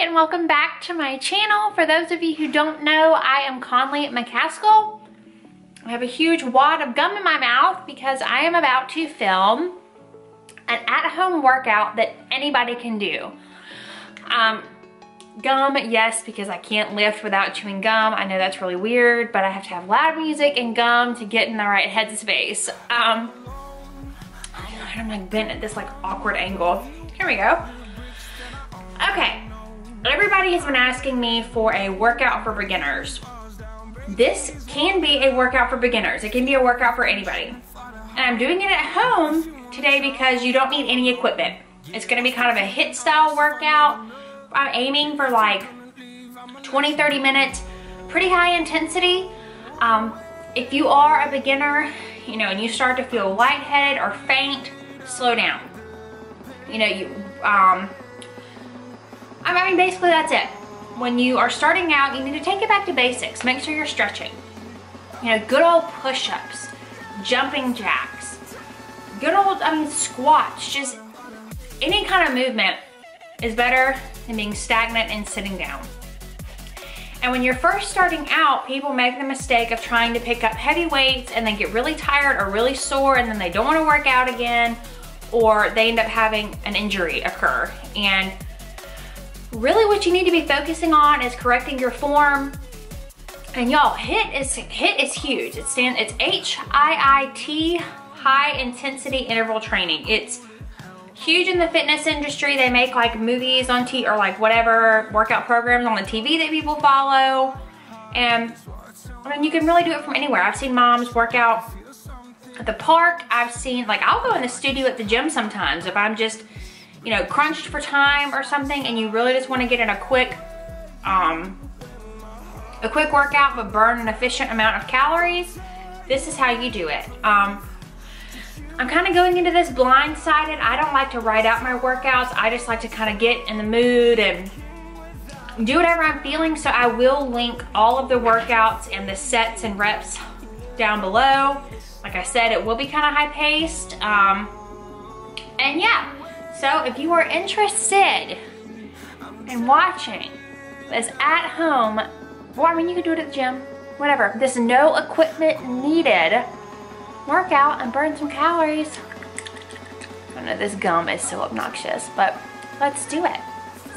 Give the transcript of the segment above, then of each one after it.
and welcome back to my channel. For those of you who don't know, I am Connelly McCaskill. I have a huge wad of gum in my mouth because I am about to film an at-home workout that anybody can do. Um, gum, yes, because I can't lift without chewing gum. I know that's really weird, but I have to have loud music and gum to get in the right headspace. Um, I'm like bent at this like awkward angle. Here we go. Everybody has been asking me for a workout for beginners. This can be a workout for beginners. It can be a workout for anybody. And I'm doing it at home today because you don't need any equipment. It's gonna be kind of a HIIT style workout. I'm aiming for like 20, 30 minutes, pretty high intensity. Um, if you are a beginner, you know, and you start to feel lightheaded or faint, slow down. You know, you, um, I mean, basically that's it. When you are starting out, you need to take it back to basics. Make sure you're stretching. You know, good old push-ups, jumping jacks, good old, I mean, squats, just any kind of movement is better than being stagnant and sitting down. And when you're first starting out, people make the mistake of trying to pick up heavy weights and then get really tired or really sore and then they don't wanna work out again or they end up having an injury occur. And really what you need to be focusing on is correcting your form. And y'all, HIT is HIIT is huge. It stands it's H-I-I-T, high intensity interval training. It's huge in the fitness industry. They make like movies on T or like whatever workout programs on the TV that people follow. And I mean, you can really do it from anywhere. I've seen moms work out at the park. I've seen, like I'll go in the studio at the gym sometimes if I'm just, you know, crunched for time or something and you really just want to get in a quick, um, a quick workout but burn an efficient amount of calories. This is how you do it. Um, I'm kind of going into this blindsided. I don't like to write out my workouts. I just like to kind of get in the mood and do whatever I'm feeling. So I will link all of the workouts and the sets and reps down below. Like I said, it will be kind of high paced. Um, and yeah, so if you are interested in watching this at home, well, I mean, you can do it at the gym, whatever. There's no equipment needed workout and burn some calories. I know this gum is so obnoxious, but let's do it.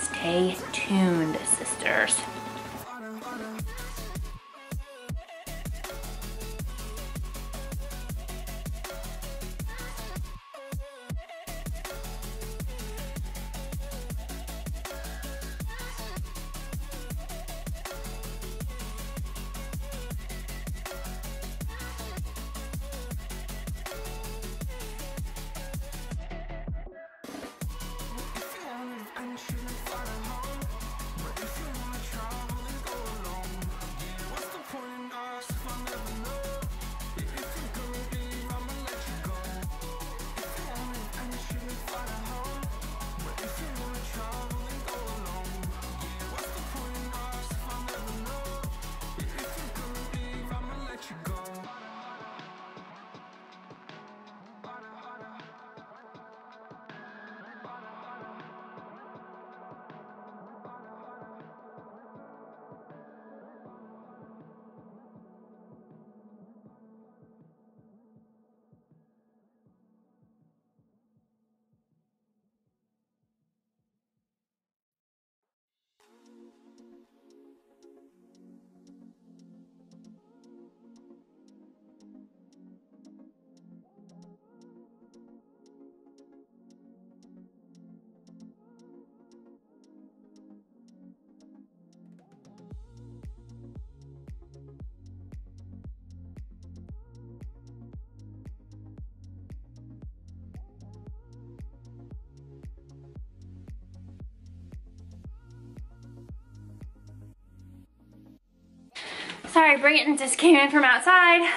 Stay tuned, sisters. Sorry, Brayton just came in from outside.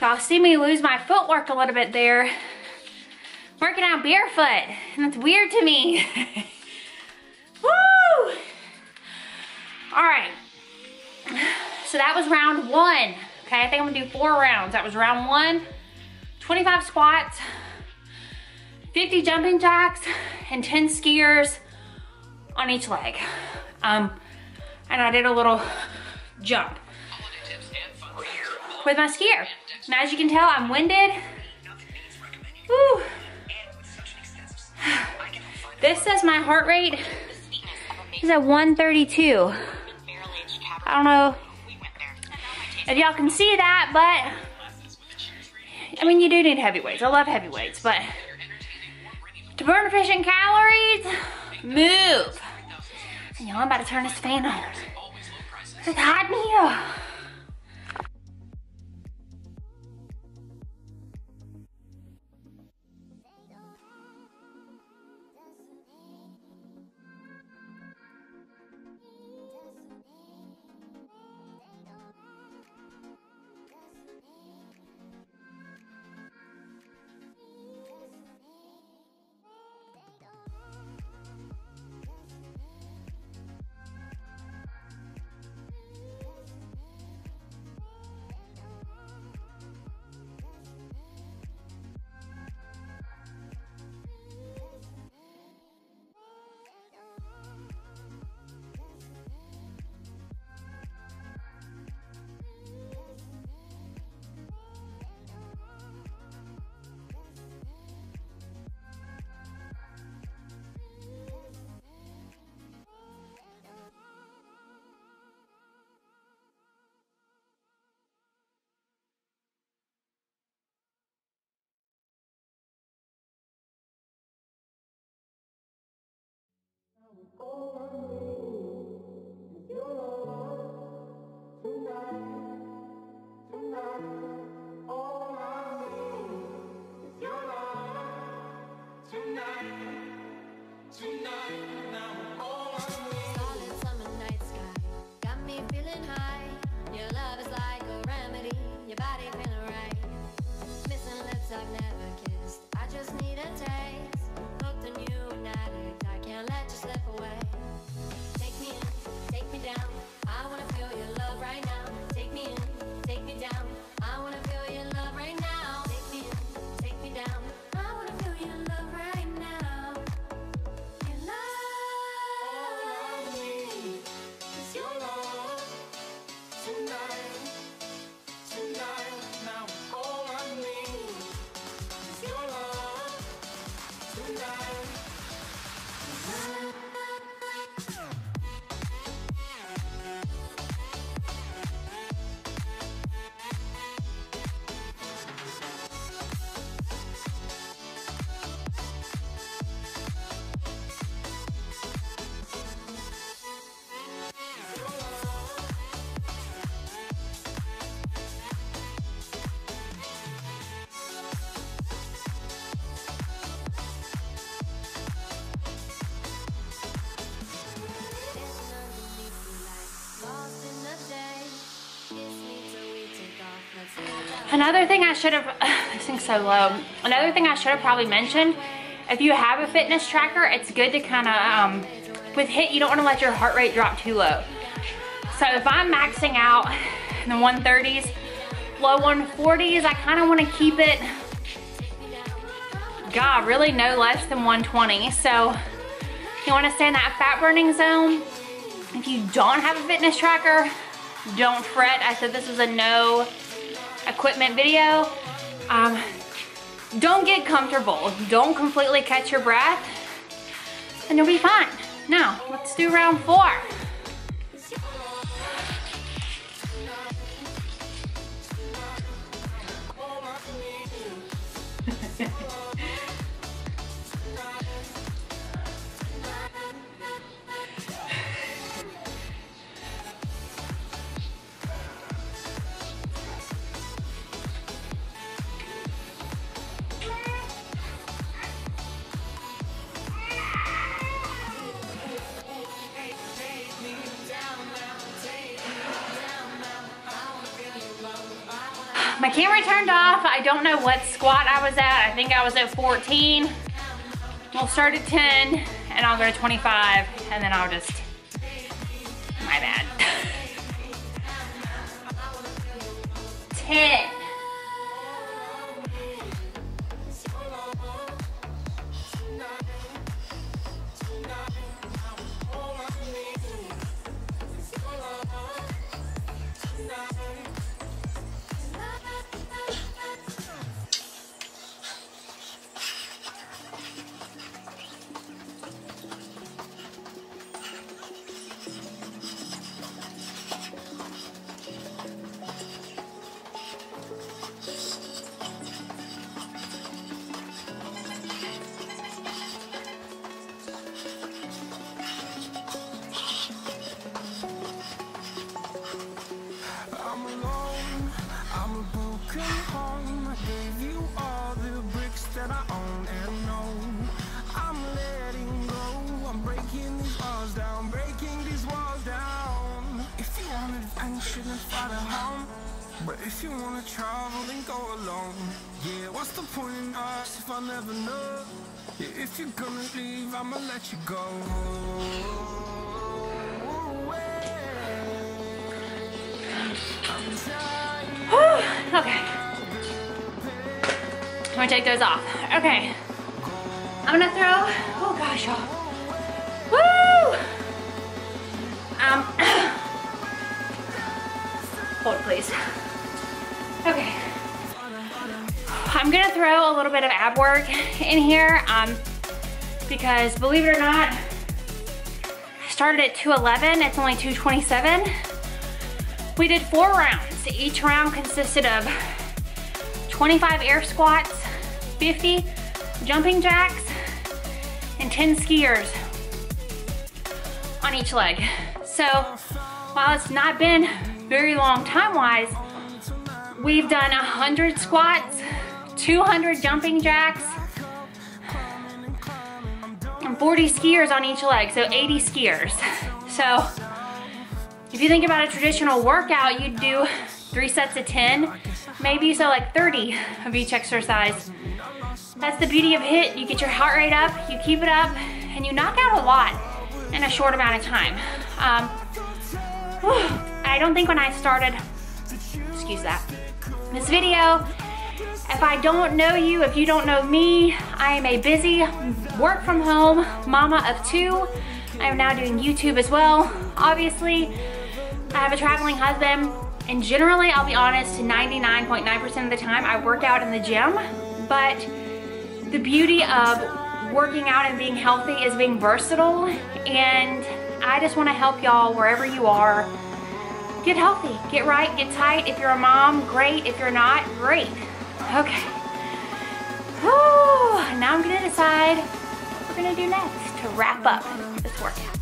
Y'all see me lose my footwork a little bit there. Working out barefoot, and that's weird to me. Woo! All right, so that was round one. Okay, I think I'm gonna do four rounds. That was round one, 25 squats, 50 jumping jacks, and 10 skiers, on each leg. Um, and I did a little jump with my skier. And as you can tell, I'm winded. Woo. This says my heart rate is at 132. I don't know if y'all can see that, but I mean, you do need heavy weights. I love heavy weights, but to burn efficient calories, move. And y'all, I'm about to turn this fan on. It's hot in here. Solid Another thing I should have, this thing's so low. Another thing I should have probably mentioned, if you have a fitness tracker, it's good to kind of, um, with HIIT, you don't want to let your heart rate drop too low. So if I'm maxing out in the 130s, low 140s, I kind of want to keep it, God, really no less than 120. So you want to stay in that fat burning zone. If you don't have a fitness tracker, don't fret. I said this is a no equipment video. Um, don't get comfortable. Don't completely catch your breath and you'll be fine. Now, let's do round four. My camera turned off. I don't know what squat I was at. I think I was at 14. We'll start at 10 and I'll go to 25 and then I'll just, my bad. 10. If you wanna travel, then go alone. Yeah, what's the point in us if I never know? Yeah, if you're gonna leave, I'ma let you go. Okay. I'm gonna take those off. Okay. I'm gonna throw, oh gosh, y'all. Woo! Um, hold please. Okay. I'm gonna throw a little bit of ab work in here um, because believe it or not, I started at 211, it's only 227. We did four rounds. Each round consisted of 25 air squats, 50 jumping jacks, and 10 skiers on each leg. So while it's not been very long time-wise, we've done 100 squats, 200 jumping jacks, and 40 skiers on each leg, so 80 skiers. So if you think about a traditional workout, you'd do three sets of 10, maybe, so like 30 of each exercise. That's the beauty of HIIT. You get your heart rate up, you keep it up, and you knock out a lot in a short amount of time. Um, I don't think when I started, excuse that, this video, if I don't know you, if you don't know me, I am a busy work from home mama of two. I am now doing YouTube as well, obviously. I have a traveling husband, and generally, I'll be honest, 99.9% .9 of the time, I work out in the gym, but the beauty of working out and being healthy is being versatile, and I just wanna help y'all wherever you are. Get healthy, get right, get tight. If you're a mom, great. If you're not, great. Okay. Whew. Now I'm gonna decide what we're gonna do next to wrap up this workout.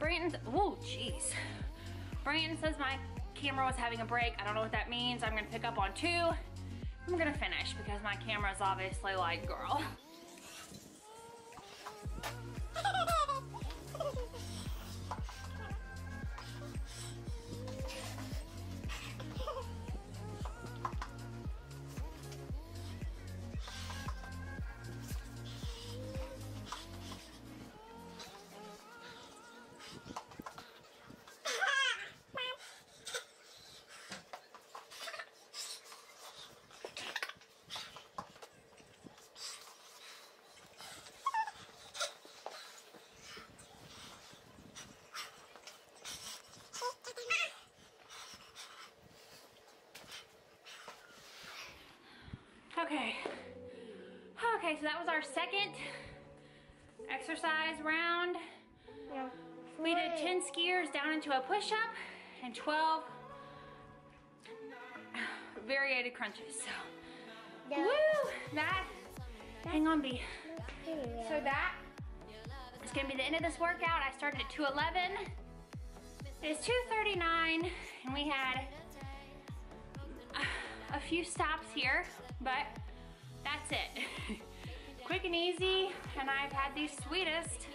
Brandon's, oh jeez. Brandon says my camera was having a break. I don't know what that means. I'm gonna pick up on two. I'm gonna finish because my camera is obviously like, girl. Okay. Okay, so that was our second exercise round. Yeah. We did 10 skiers down into a push-up and 12 variated crunches. So, woo! That, hang on, B. So that is gonna be the end of this workout. I started at 211. It's 239 and we had a few stops here, but that's it. Quick and easy, and I've had the sweetest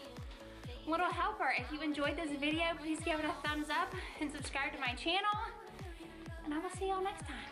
little helper. If you enjoyed this video, please give it a thumbs up and subscribe to my channel, and I will see y'all next time.